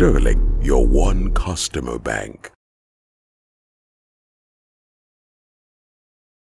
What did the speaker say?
Sterling, your one customer bank.